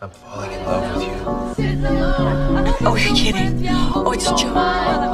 I'm falling in love with you. Oh, you're kidding. Oh, it's a joke.